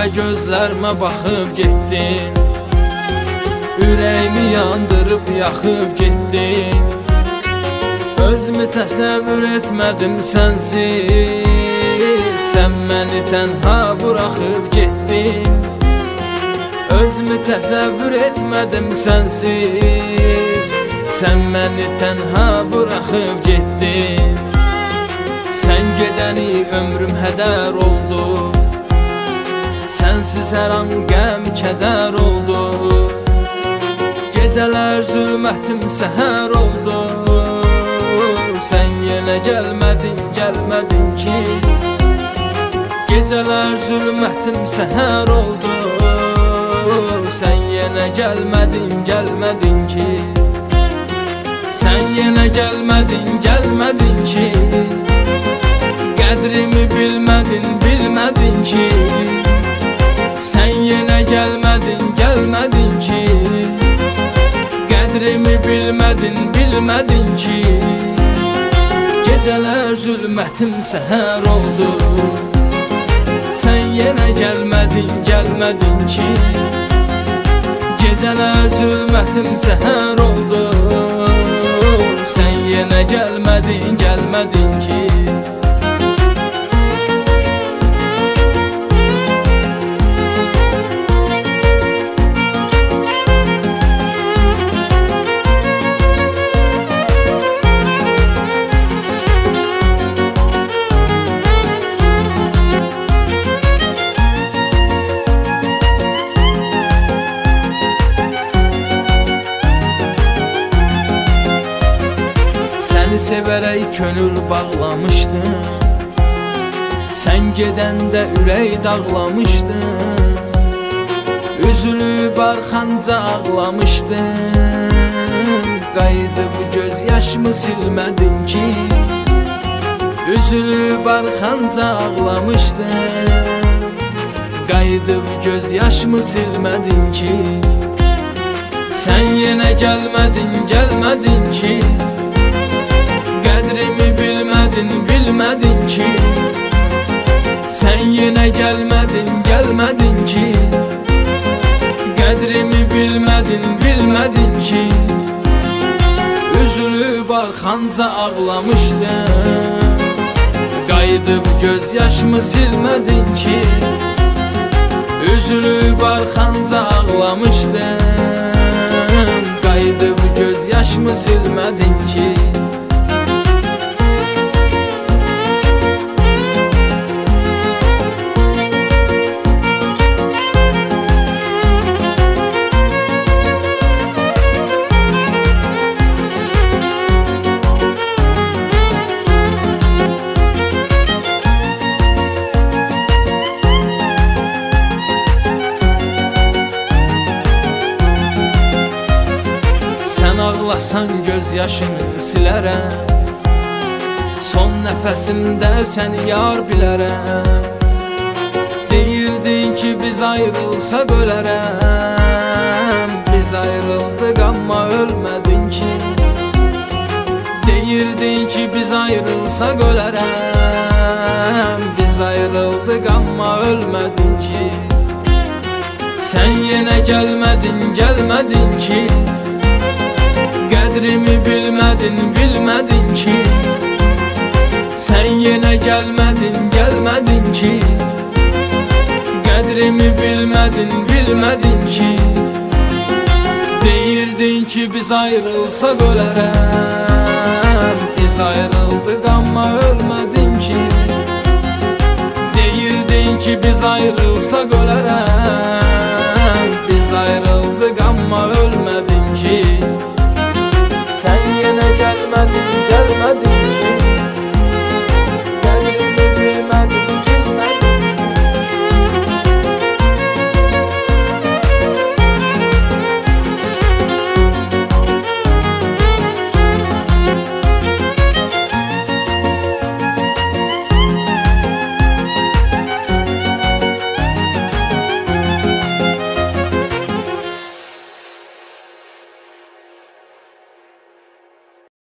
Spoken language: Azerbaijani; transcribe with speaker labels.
Speaker 1: dəfə gözlərimə baxıb getdin Ürəyimi yandırıb yaxıb getdin Özümü təsəvvür etmədim sənsiz Sən məni tənha buraxıb getdin Özümü təsəvvür etmədim sənsiz Sən məni tənha buraxıb getdin Sən gedəni ömrüm hədər oldu Sənsiz hər an qəm kədər oldu. Gecələr zülmətim səhər oldu. Sən yenə gəlmədin, gəlmədin ki. Gecələr zülmətim səhər oldu. Sən yenə gəlmədin, gəlmədin ki. Sən yenə gəlmədin, gəlmədin ki. Qədrimi bilmədin, bilmədin ki gəlmədin, gəlmədin ki. Qədrimi bilmədin, bilmədin ki. Gecələr zülmətim səhər oldu. Sən yenə gəlmədin, gəlmədin ki. Gecələr zülmətim səhər oldu Səni sevərək könül bağlamışdım. Sən gedəndə ürək dağlamışdım. Üzülüb arxanca ağlamışdım. Qayıdıb göz yaşımı silmədin ki Üzülüb arxanca ağlamışdım. Qayıdıb göz yaşımı silmədin ki Sən yenə gəlmədin, gəlmədin ki gəlmədin, gəlmədin ki. Qədrimi bilmədin, bilmədin ki. Üzülüb arxanca ağlamışdım Qayıdıb göz yaşımı silmədin ki. Üzülüb arxanca ağlamışdım Qayıdıb göz yaşımı silmədin ki Sən ağlasan göz yaşını silərəm Son nəfəsimdə səni yar bilərəm Deyirdin ki biz ayrılsaq ölərəm Biz ayrıldıq amma ölmədin ki. Deyirdin ki biz ayrılsaq ölərəm Biz ayrıldıq amma ölmədin ki. Sən yenə gəlmədin, gəlmədin ki Qədrimi bilmədin, bilmədin ki. Sən yenə gəlmədin, gəlmədin ki. Qədrimi bilmədin, bilmədin ki. Deyirdin ki biz ayrılsaq ölərəm Biz ayrıldıq amma ölmədin ki. Deyirdin ki biz ayrılsaq ölərəm Biz ayrıldıq